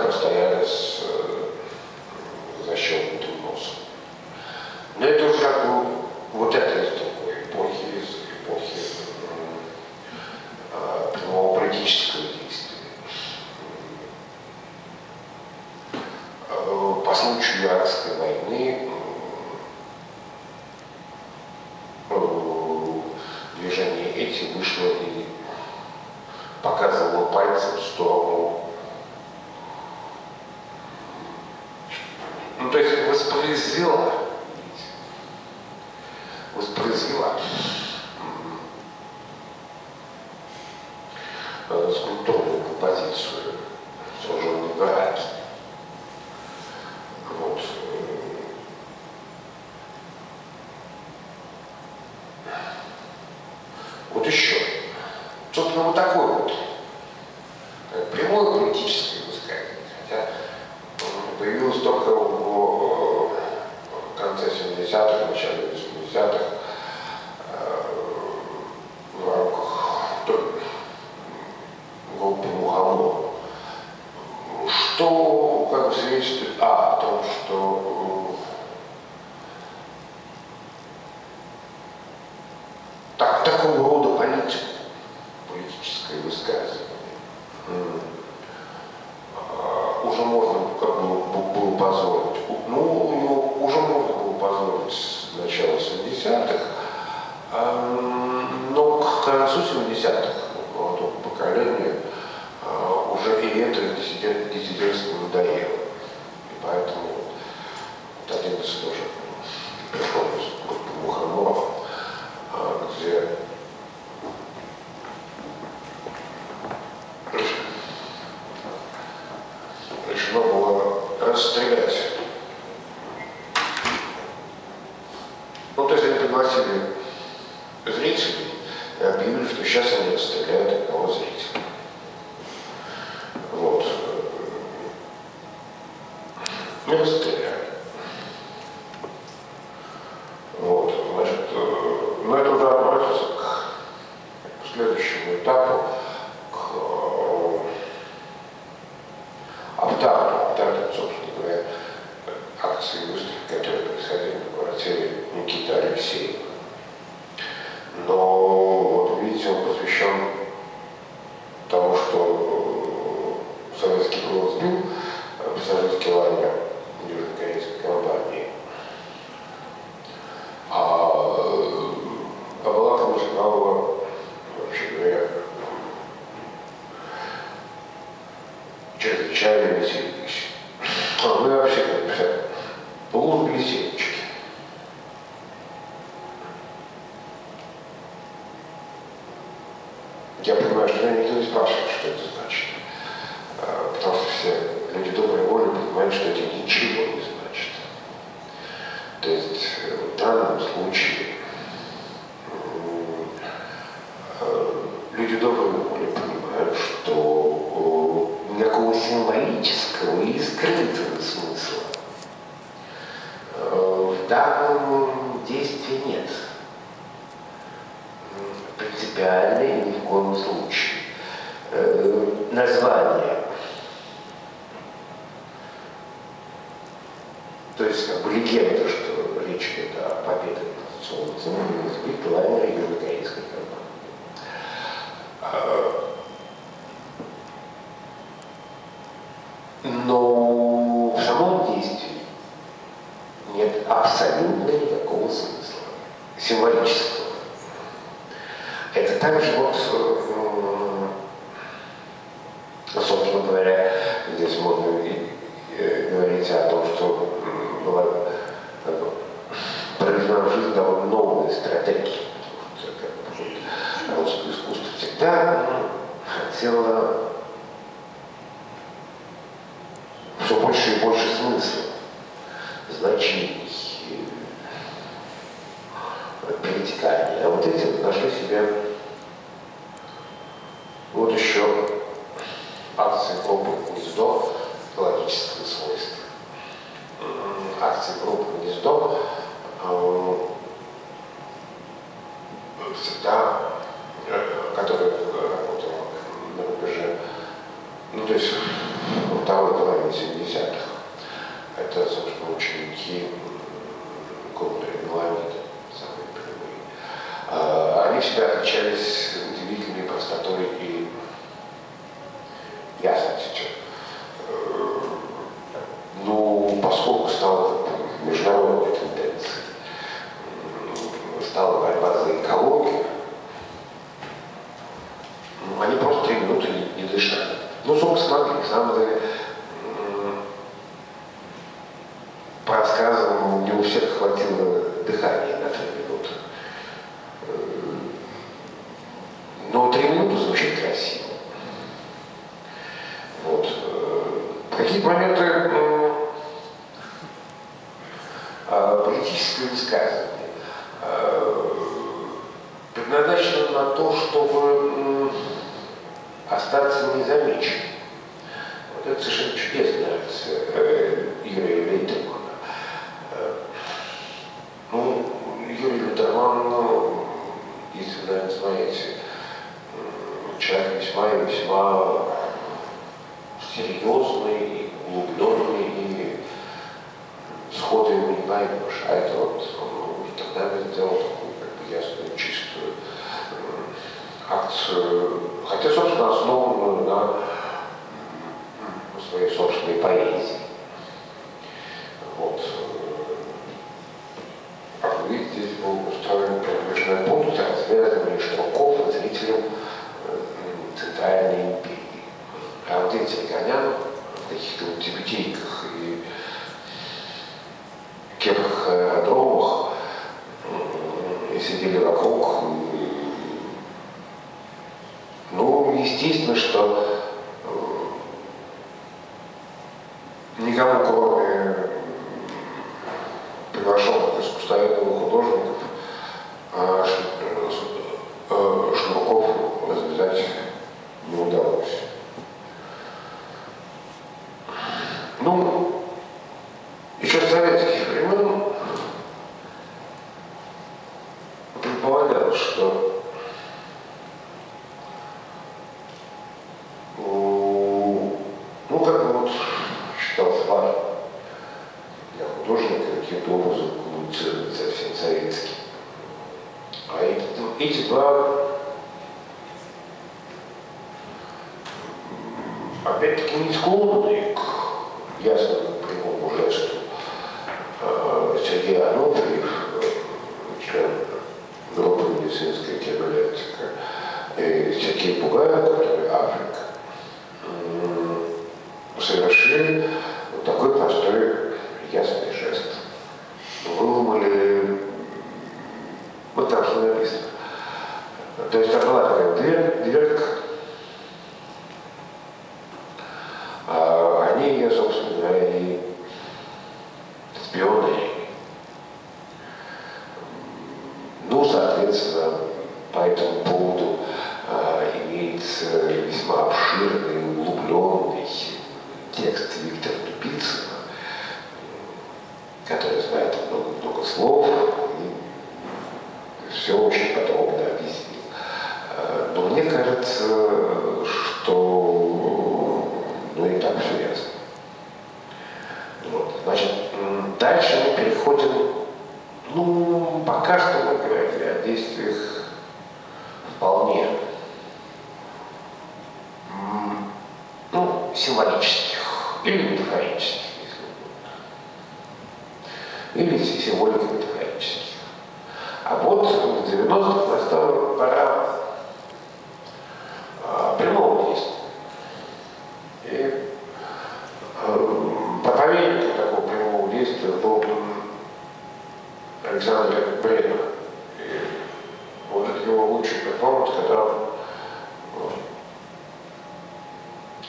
так простояли с э, защелкнутым носом. Но это уже как бы вот это из другой эпохи, из эпохи э, прямого политического действия. Э, по случаю Иракской войны э, движение эти вышло и показывало пальцем в сторону ну то есть воспроизвела воспроизвела э, скульптурную композицию, сложенную в Ираке. Вот. Вот еще. Собственно, вот такой вот э, прямое политическое высказывание, хотя появилось только конце 70-х, начале 80-х в рамках группы Мухаммад, что как бы свидетельствует а, о том, что где решено было расстрелять. Ну, то есть они пригласили зрителей и объявили, что сейчас они расстреляют одного зрителя. Вот. И расстреляли. Вот, значит, но это уже относится к следующему этапу, к автару, автару, собственно говоря, акции выставки, которые происходили в квартире Никиты Алексеева. Но вот видите, он посвящен тому, что советский флот сбил пассажирский лайнер южнокорейской компании. А Абалакова Жигалова, вообще говоря, чрезвычайно веселились. А мы вообще, как писали, полувеселички. Я понимаю, что меня никто не спрашивает, что это значит. Потому что все люди доброй воли понимают, что это не значит. То есть в данном случае люди доброй воли понимают, что никакого символического или скрытого смысла в данном действии нет. Принципиально и ни в коем случае. Название. То есть как бы легенда, что речь идет о победе над Солнцем, сбит лайнер южнокорейской компании. Но в самом действии нет абсолютно символического. Это также вот, перетекание. А вот эти нашли себе вот еще акции группы «Гнездо» экологического свойства. Акции группы «Гнездо» всегда, э, которые э, работала на рубеже, ну то есть второй половины 70-х, это, собственно, ученики всегда отличались удивительной простотой и ясностью. Э, ну, поскольку стала международной тенденцией, стала борьба за экологию, они просто три минуты не, не дышали. Ну, собственно. На самом деле, по рассказам не у всех хватило дыхания на три минуты. Э, но три минуты звучит красиво. Вот. Э, какие моменты а, политическое высказывание предназначено на то, чтобы остаться незамеченным. Вот это совершенно чудесно нравится э, Юрию Лейтермана. Э, ну, Юрий Лейтерман, ну, если вы, наверное, знаете, человек весьма и весьма серьезный, углубленный, и его не поймешь. А это вот тогда сделал такую как бы ясную, чистую акцию, хотя, собственно, основанную на своей собственной поэзии. Вот. Как вы видите, здесь был устроен промежный пункт, развязывание штруков зрителям Центральной империи. А вот эти Гонян в каких-то вот тибетейках и кепках аэродромах и сидели вокруг. Ну, естественно, что никому, кроме приглашенных искусствоведов художников, а шнурков развязать не удалось. Ну, еще с советских времен предполагалось, что ну, как бы вот считался важным для художника каким-то образом коммуницировать совсем советский. А эти, эти два опять-таки не склонны к ясному прямому жесту. Сергей Ануфриев, член группы медицинская кибернетика, и Сергей Бугаев, который Африка, совершили вот такой простой ясный жест. Выумали, вот написано. То есть там была такая дверь, дверка, this is a Python Или символика метафорических. А вот в 90-х настала пора прямого действия. И э, проповедником такого прямого действия был Александр. И вот это его лучший перформанс, когда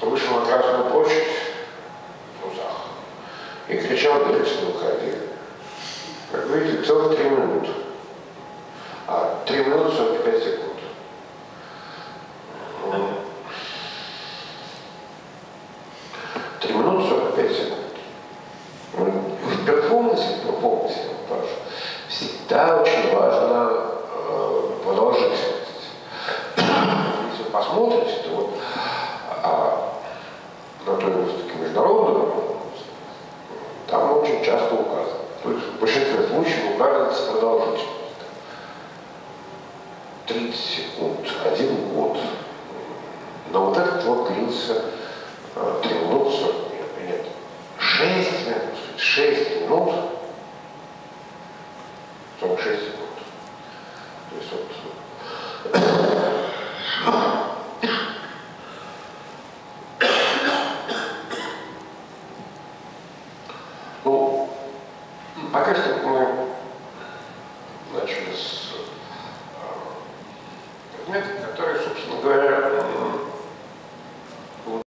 он вышел на Красную площадь в трусах и кричал «Дельцин, 43 минуты. А 3 минуты 45 секунд. Три минуты 45 секунд. В перформансе, в перформансе, всегда очень важна э, продолжительность. Если вы посмотрите, то вот а, на той выставке международного там очень часто указано то есть в большинстве случаев указывается продолжительность. 30 секунд, один год. Но вот этот вот длился а, 3 минуты 40 минут, нет, 6 минут, 6 минут 46 секунд.